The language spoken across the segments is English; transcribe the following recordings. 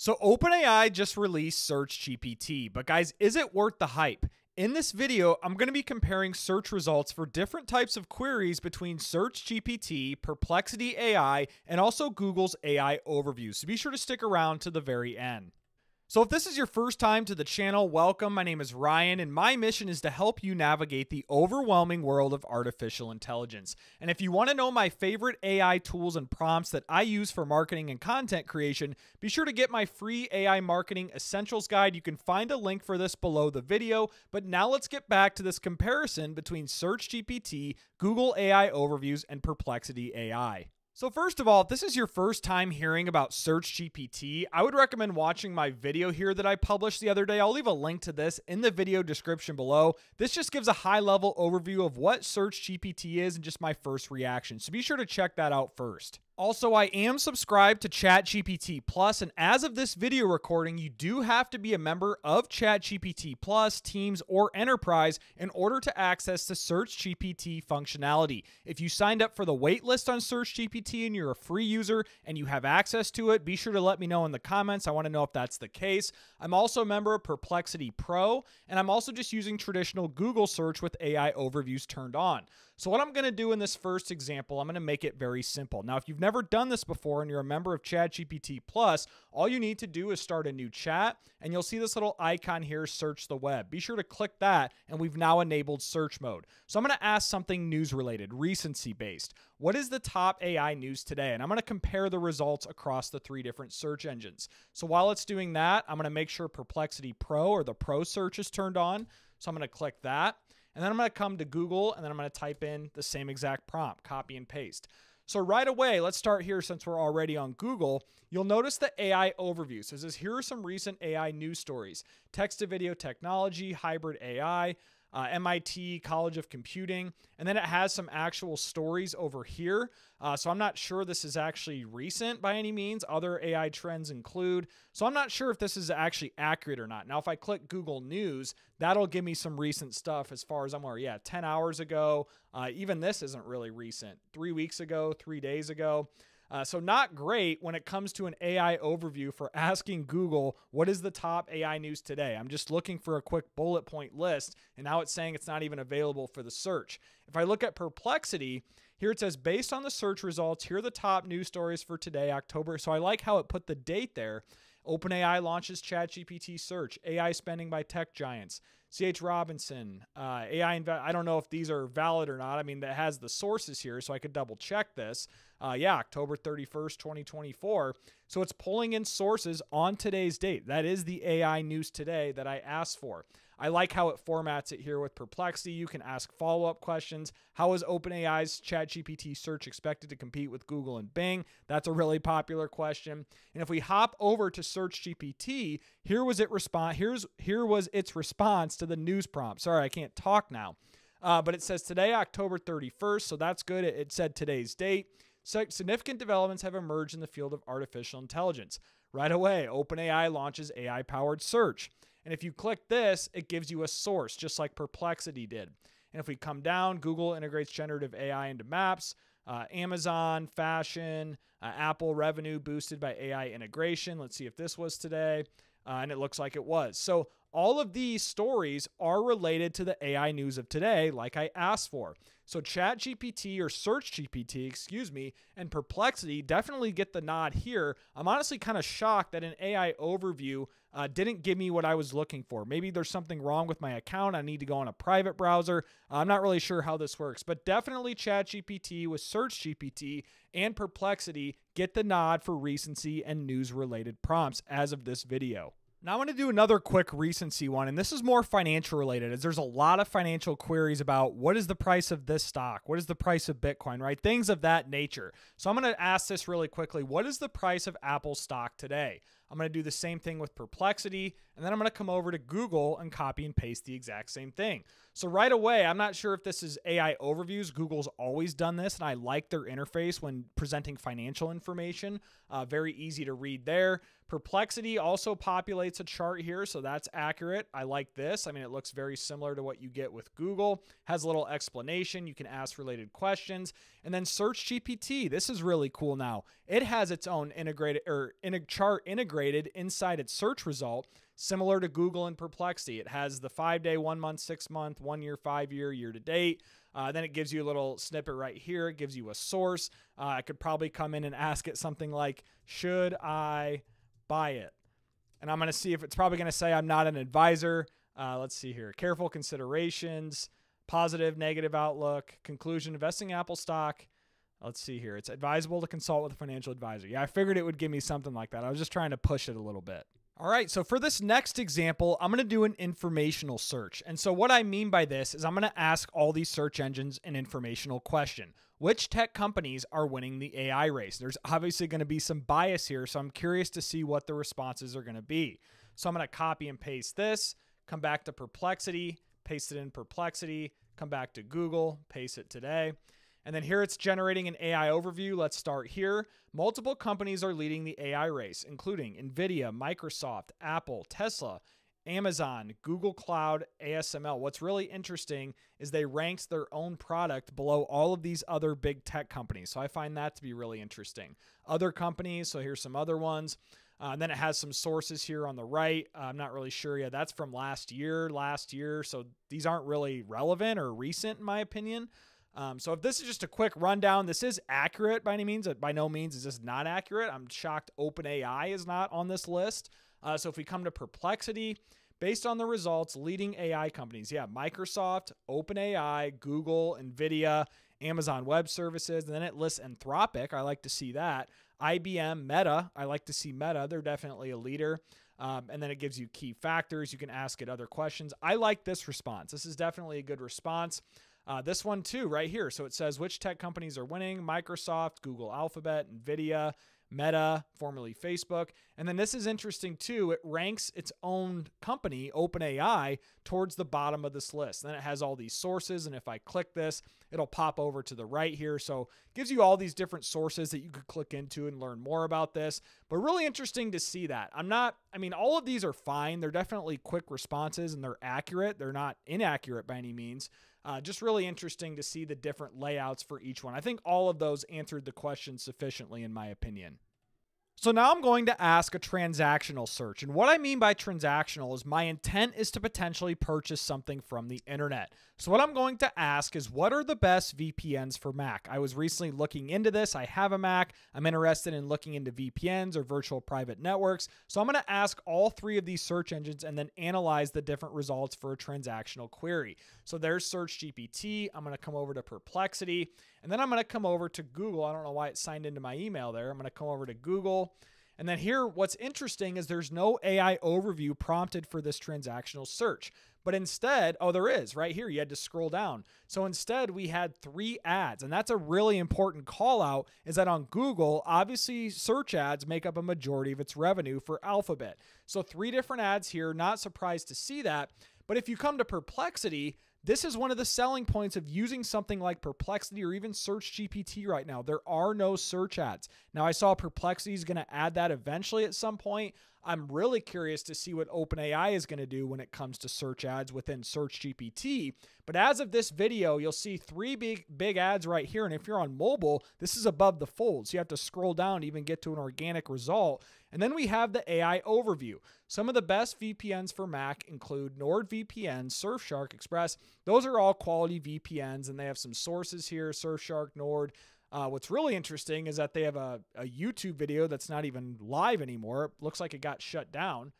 So OpenAI just released Search GPT, but guys, is it worth the hype? In this video, I'm going to be comparing search results for different types of queries between Search GPT, Perplexity AI, and also Google's AI overview. So be sure to stick around to the very end. So, if this is your first time to the channel, welcome. My name is Ryan, and my mission is to help you navigate the overwhelming world of artificial intelligence. And if you want to know my favorite AI tools and prompts that I use for marketing and content creation, be sure to get my free AI Marketing Essentials Guide. You can find a link for this below the video. But now let's get back to this comparison between Search GPT, Google AI Overviews, and Perplexity AI. So first of all, if this is your first time hearing about Search GPT, I would recommend watching my video here that I published the other day. I'll leave a link to this in the video description below. This just gives a high level overview of what Search GPT is and just my first reaction. So be sure to check that out first. Also, I am subscribed to ChatGPT Plus, and as of this video recording, you do have to be a member of ChatGPT Plus, Teams, or Enterprise in order to access the Search GPT functionality. If you signed up for the waitlist on Search GPT and you're a free user and you have access to it, be sure to let me know in the comments. I want to know if that's the case. I'm also a member of Perplexity Pro, and I'm also just using traditional Google search with AI overviews turned on. So, what I'm going to do in this first example, I'm going to make it very simple. Now, if you've never done this before and you're a member of ChatGPT Plus, all you need to do is start a new chat, and you'll see this little icon here, search the web. Be sure to click that, and we've now enabled search mode. So, I'm going to ask something news related, recency based. What is the top AI news today? And I'm going to compare the results across the three different search engines. So, while it's doing that, I'm going to make sure Perplexity Pro or the Pro search is turned on. So, I'm going to click that. And then I'm going to come to Google and then I'm going to type in the same exact prompt, copy and paste. So right away, let's start here since we're already on Google. You'll notice the AI overview. It says here are some recent AI news stories. Text to video technology, hybrid AI, uh, MIT College of Computing, and then it has some actual stories over here. Uh, so I'm not sure this is actually recent by any means. Other AI trends include. So I'm not sure if this is actually accurate or not. Now, if I click Google News, that'll give me some recent stuff as far as I'm aware. Yeah, 10 hours ago. Uh, even this isn't really recent. Three weeks ago, three days ago. Uh, so, not great when it comes to an AI overview for asking Google, what is the top AI news today? I'm just looking for a quick bullet point list, and now it's saying it's not even available for the search. If I look at Perplexity, here it says, based on the search results, here are the top news stories for today, October. So, I like how it put the date there. OpenAI launches ChatGPT search, AI spending by tech giants. CH Robinson, uh, AI. I don't know if these are valid or not. I mean, that has the sources here, so I could double check this. Uh, yeah, October 31st, 2024. So it's pulling in sources on today's date. That is the AI news today that I asked for. I like how it formats it here with Perplexity. You can ask follow up questions. How is OpenAI's ChatGPT search expected to compete with Google and Bing? That's a really popular question. And if we hop over to Search GPT, here was it. Here's here was its response to the news prompt. Sorry, I can't talk now. Uh, but it says today, October 31st, so that's good. It, it said today's date. So significant developments have emerged in the field of artificial intelligence. Right away, OpenAI launches AI powered search. And if you click this, it gives you a source, just like Perplexity did. And if we come down, Google integrates generative AI into maps. Uh, Amazon, fashion, uh, Apple revenue boosted by AI integration. Let's see if this was today. Uh, and it looks like it was. So all of these stories are related to the AI news of today, like I asked for. So ChatGPT or Search GPT, excuse me, and Perplexity definitely get the nod here. I'm honestly kind of shocked that an AI overview uh, didn't give me what I was looking for. Maybe there's something wrong with my account. I need to go on a private browser. I'm not really sure how this works, but definitely ChatGPT with Search GPT and Perplexity get the nod for recency and news related prompts as of this video. Now, I want to do another quick recency one, and this is more financial related, as there's a lot of financial queries about what is the price of this stock? What is the price of Bitcoin, right? Things of that nature. So, I'm going to ask this really quickly What is the price of Apple stock today? I'm going to do the same thing with Perplexity, and then I'm going to come over to Google and copy and paste the exact same thing. So right away, I'm not sure if this is AI overviews. Google's always done this, and I like their interface when presenting financial information. Uh, very easy to read there. Perplexity also populates a chart here, so that's accurate. I like this. I mean, it looks very similar to what you get with Google. Has a little explanation. You can ask related questions. And then Search GPT. This is really cool now. It has its own integrated or in a chart integrated inside its search result, similar to Google and Perplexity. It has the five day, one month, six month, one year, five year, year to date. Uh, then it gives you a little snippet right here. It gives you a source. Uh, I could probably come in and ask it something like, Should I buy it? And I'm going to see if it's probably going to say I'm not an advisor. Uh, let's see here. Careful considerations, positive, negative outlook, conclusion, investing Apple stock. Let's see here. It's advisable to consult with a financial advisor. Yeah, I figured it would give me something like that. I was just trying to push it a little bit. All right, so for this next example, I'm going to do an informational search. And so, what I mean by this is I'm going to ask all these search engines an informational question Which tech companies are winning the AI race? There's obviously going to be some bias here, so I'm curious to see what the responses are going to be. So, I'm going to copy and paste this, come back to Perplexity, paste it in Perplexity, come back to Google, paste it today. And then here it's generating an AI overview. Let's start here. Multiple companies are leading the AI race, including NVIDIA, Microsoft, Apple, Tesla, Amazon, Google Cloud, ASML. What's really interesting is they ranked their own product below all of these other big tech companies. So I find that to be really interesting. Other companies, so here's some other ones. Uh, and then it has some sources here on the right. Uh, I'm not really sure yet. That's from last year, last year. So these aren't really relevant or recent, in my opinion. Um, so if this is just a quick rundown, this is accurate by any means. By no means is this not accurate. I'm shocked OpenAI is not on this list. Uh, so if we come to Perplexity, based on the results, leading AI companies, yeah, Microsoft, OpenAI, Google, NVIDIA, Amazon Web Services, and then it lists Anthropic. I like to see that. IBM, Meta, I like to see Meta. They're definitely a leader. Um, and then it gives you key factors. You can ask it other questions. I like this response. This is definitely a good response. Uh, this one too, right here. So it says which tech companies are winning Microsoft, Google Alphabet, NVIDIA, Meta, formerly Facebook. And then this is interesting too. It ranks its own company, OpenAI, towards the bottom of this list. Then it has all these sources. And if I click this, it'll pop over to the right here. So gives you all these different sources that you could click into and learn more about this. But really interesting to see that. I'm not, I mean, all of these are fine. They're definitely quick responses and they're accurate. They're not inaccurate by any means. Uh, just really interesting to see the different layouts for each one. I think all of those answered the question sufficiently, in my opinion. So now I'm going to ask a transactional search. And what I mean by transactional is my intent is to potentially purchase something from the internet. So what I'm going to ask is what are the best VPNs for Mac? I was recently looking into this. I have a Mac. I'm interested in looking into VPNs or virtual private networks. So I'm going to ask all three of these search engines and then analyze the different results for a transactional query. So there's Search GPT. I'm going to come over to Perplexity and then I'm going to come over to Google. I don't know why it signed into my email there. I'm going to come over to Google. And then here, what's interesting is there's no AI overview prompted for this transactional search. But instead, oh, there is right here. You had to scroll down. So instead, we had three ads. And that's a really important call out is that on Google, obviously, search ads make up a majority of its revenue for Alphabet. So three different ads here. Not surprised to see that. But if you come to Perplexity, this is one of the selling points of using something like Perplexity or even Search GPT right now. There are no search ads. Now, I saw Perplexity is going to add that eventually at some point. I'm really curious to see what OpenAI is going to do when it comes to search ads within Search GPT. But as of this video, you'll see three big big ads right here. And if you're on mobile, this is above the fold. So you have to scroll down to even get to an organic result. And then we have the AI overview. Some of the best VPNs for Mac include NordVPN, Surfshark Express. Those are all quality VPNs, and they have some sources here Surfshark, Nord. Uh, what's really interesting is that they have a, a YouTube video that's not even live anymore. It looks like it got shut down.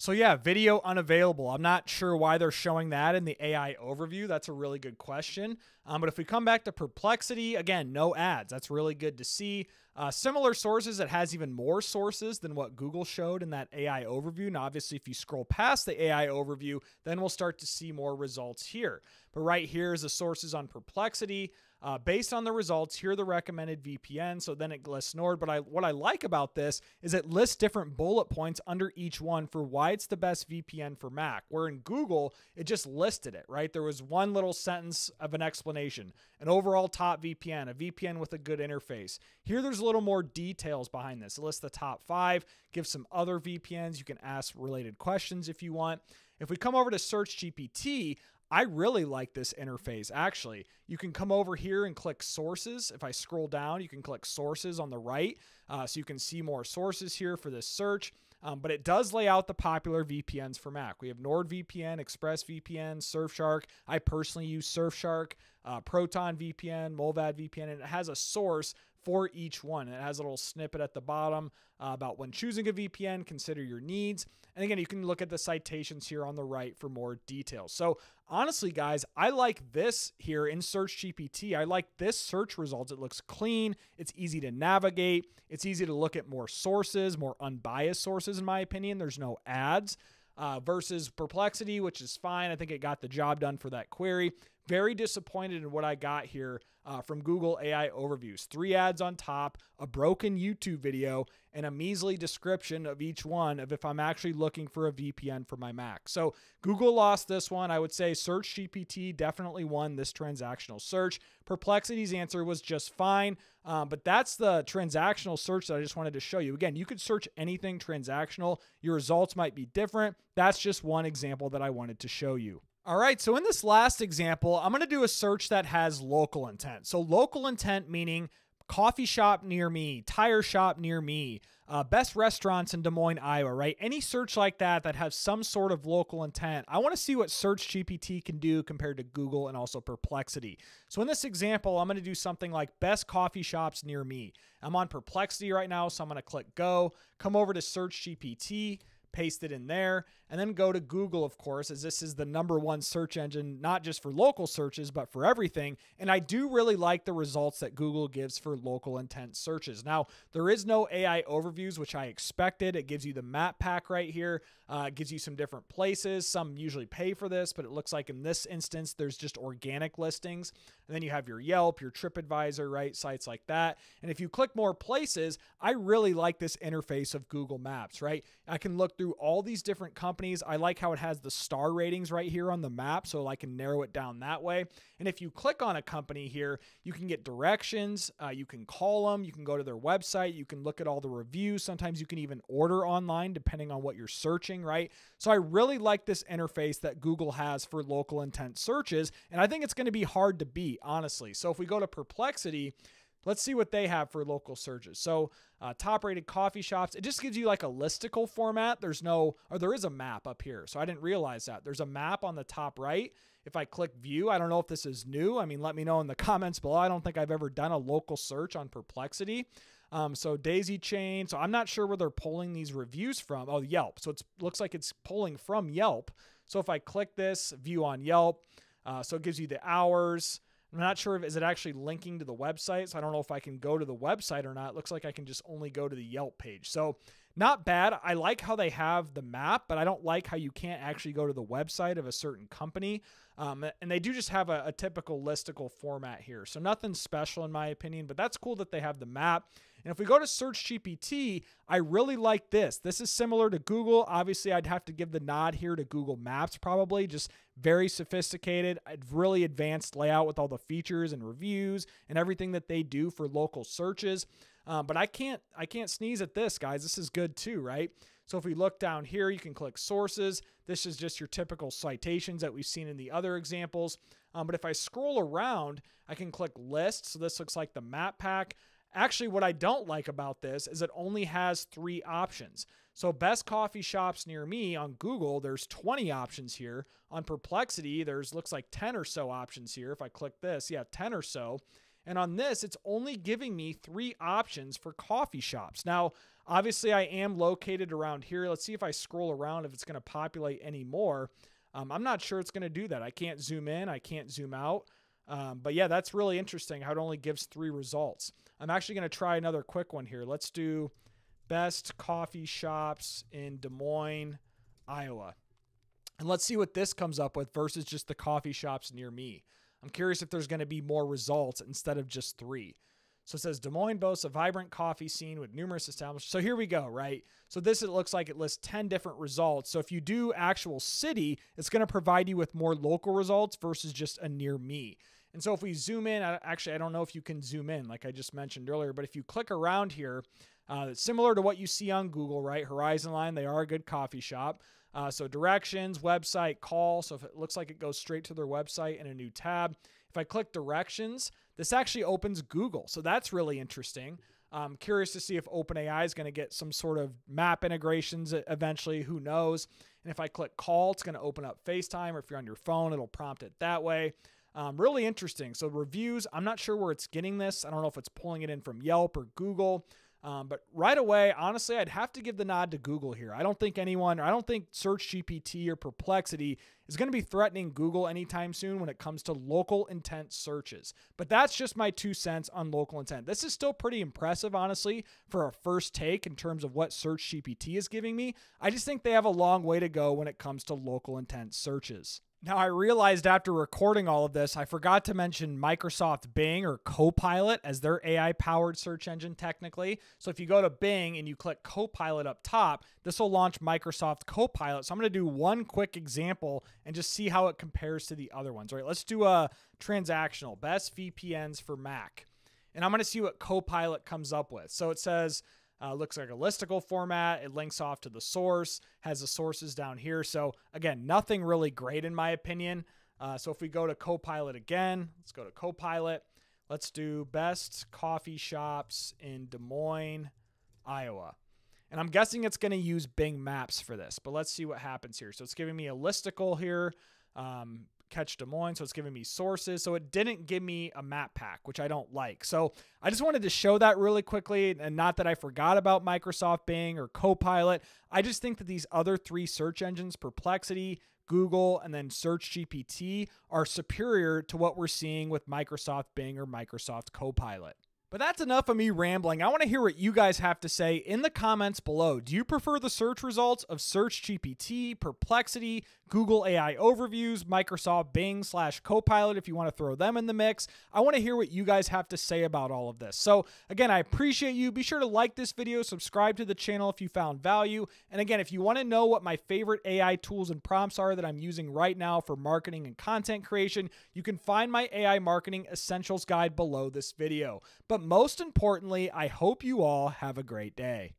So, yeah, video unavailable. I'm not sure why they're showing that in the AI overview. That's a really good question. Um, but if we come back to Perplexity, again, no ads. That's really good to see. Uh, similar sources, it has even more sources than what Google showed in that AI overview. Now, obviously, if you scroll past the AI overview, then we'll start to see more results here. But right here is the sources on Perplexity. Uh, based on the results, here are the recommended VPN. So then it lists Nord. But I, what I like about this is it lists different bullet points under each one for why it's the best VPN for Mac. Where in Google, it just listed it, right? There was one little sentence of an explanation, an overall top VPN, a VPN with a good interface. Here, there's a little more details behind this. It lists the top five, gives some other VPNs. You can ask related questions if you want. If we come over to Search GPT, I really like this interface actually. You can come over here and click sources. If I scroll down, you can click sources on the right. Uh, so you can see more sources here for this search. um, but it does lay out the popular VPNs for Mac. We have NordVPN, ExpressVPN, Surfshark. I personally use Surfshark, uh, Proton VPN, VPN, and it has a source for each one. It has a little snippet at the bottom uh, about when choosing a VPN, consider your needs. And again, you can look at the citations here on the right for more details. So honestly, guys, I like this here in Search GPT. I like this search results. It looks clean. It's easy to navigate. It's easy to look at more sources, more unbiased sources, in my opinion. There's no ads. Uh, versus Perplexity, which is fine. I think it got the job done for that query. Very disappointed in what I got here uh, from Google AI Overviews. Three ads on top, a broken YouTube video, and a measly description of each one of if I'm actually looking for a VPN for my Mac. So Google lost this one. I would say Search GPT definitely won this transactional search. Perplexity's answer was just fine, um, but that's the transactional search that I just wanted to show you. Again, you could search anything transactional. Your results might be different. That's just one example that I wanted to show you. All right, so in this last example, I'm going to do a search that has local intent. So, local intent meaning coffee shop near me, tire shop near me, uh, best restaurants in Des Moines, Iowa, right? Any search like that that has some sort of local intent. I want to see what Search GPT can do compared to Google and also Perplexity. So in this example, I'm going to do something like best coffee shops near me. I'm on Perplexity right now, so I'm going to click go, come over to Search GPT paste it in there, and then go to Google, of course, as this is the number one search engine, not just for local searches, but for everything. And I do really like the results that Google gives for local intent searches. Now, there is no AI overviews, which I expected. It gives you the map pack right here, uh, gives you some different places. Some usually pay for this, but it looks like in this instance, there's just organic listings. And then you have your Yelp, your TripAdvisor, right? Sites like that. And if you click more places, I really like this interface of Google Maps, right? I can look through all these different companies. I like how it has the star ratings right here on the map, so I can narrow it down that way. And if you click on a company here, you can get directions, uh, you can call them, you can go to their website, you can look at all the reviews. Sometimes you can even order online depending on what you're searching, right? So I really like this interface that Google has for local intent searches, and I think it's going to be hard to beat, honestly. So if we go to Perplexity, Let's see what they have for local searches. So, uh, top rated coffee shops, it just gives you like a listicle format. There's no, or there is a map up here. So, I didn't realize that. There's a map on the top right. If I click view, I don't know if this is new. I mean, let me know in the comments below. I don't think I've ever done a local search on Perplexity. Um, so Daisy Chain. So I'm not sure where they're pulling these reviews from. Oh, Yelp. So it looks like it's pulling from Yelp. So if I click this view on Yelp, uh, so it gives you the hours. I'm not sure if is it actually linking to the website, so I don't know if I can go to the website or not. It looks like I can just only go to the Yelp page. So not bad. I like how they have the map, but I don't like how you can't actually go to the website of a certain company. Um, and they do just have a, a typical listicle format here. So nothing special in my opinion, but that's cool that they have the map. And if we go to Search GPT, I really like this. This is similar to Google. Obviously, I'd have to give the nod here to Google Maps, probably. Just very sophisticated, really advanced layout with all the features and reviews and everything that they do for local searches. Um, but I can't I can't sneeze at this, guys. This is good too, right? So if we look down here, you can click sources. This is just your typical citations that we've seen in the other examples. Um, but if I scroll around, I can click list. So this looks like the map pack. Actually, what I don't like about this is it only has three options. So, best coffee shops near me on Google, there's 20 options here. On Perplexity, there's looks like 10 or so options here. If I click this, yeah, 10 or so. And on this, it's only giving me three options for coffee shops. Now, obviously, I am located around here. Let's see if I scroll around if it's going to populate any more. Um, I'm not sure it's going to do that. I can't zoom in, I can't zoom out. Um, but yeah, that's really interesting how it only gives three results. I'm actually going to try another quick one here. Let's do best coffee shops in Des Moines, Iowa. And let's see what this comes up with versus just the coffee shops near me. I'm curious if there's going to be more results instead of just three. So it says Des Moines boasts a vibrant coffee scene with numerous establishments. So here we go, right? So this it looks like it lists 10 different results. So if you do actual city, it's going to provide you with more local results versus just a near me. And so if we zoom in, actually, I don't know if you can zoom in, like I just mentioned earlier, but if you click around here, uh, similar to what you see on Google, right? Horizon Line, they are a good coffee shop. Uh, so directions, website, call. So if it looks like it goes straight to their website in a new tab. If I click directions, this actually opens Google. So that's really interesting. I'm curious to see if OpenAI is going to get some sort of map integrations eventually. Who knows? And if I click call, it's going to open up FaceTime, or if you're on your phone, it'll prompt it that way. Um, really interesting. So, reviews, I'm not sure where it's getting this. I don't know if it's pulling it in from Yelp or Google. Um, but right away, honestly, I'd have to give the nod to Google here. I don't think anyone, or I don't think Search GPT or Perplexity is going to be threatening Google anytime soon when it comes to local intent searches. But that's just my two cents on local intent. This is still pretty impressive, honestly, for a first take in terms of what Search GPT is giving me. I just think they have a long way to go when it comes to local intent searches. Now, I realized after recording all of this, I forgot to mention Microsoft Bing or Copilot as their AI powered search engine, technically. So, if you go to Bing and you click Copilot up top, this will launch Microsoft Copilot. So, I'm going to do one quick example and just see how it compares to the other ones. All right, let's do a transactional best VPNs for Mac. And I'm going to see what Copilot comes up with. So, it says, uh, looks like a listicle format. It links off to the source, has the sources down here. So, again, nothing really great in my opinion. Uh, so, if we go to Copilot again, let's go to Copilot. Let's do best coffee shops in Des Moines, Iowa. And I'm guessing it's going to use Bing Maps for this, but let's see what happens here. So, it's giving me a listicle here. Um, catch Des Moines. So it's giving me sources. So it didn't give me a map pack, which I don't like. So I just wanted to show that really quickly. And not that I forgot about Microsoft Bing or Copilot. I just think that these other three search engines, Perplexity, Google, and then Search GPT, are superior to what we're seeing with Microsoft Bing or Microsoft Copilot. But that's enough of me rambling. I want to hear what you guys have to say in the comments below. Do you prefer the search results of Search GPT, Perplexity, Google AI overviews, Microsoft Bing slash Copilot if you want to throw them in the mix? I want to hear what you guys have to say about all of this. So again, I appreciate you. Be sure to like this video, subscribe to the channel if you found value. And again, if you want to know what my favorite AI tools and prompts are that I'm using right now for marketing and content creation, you can find my AI marketing essentials guide below this video. But most importantly, I hope you all have a great day.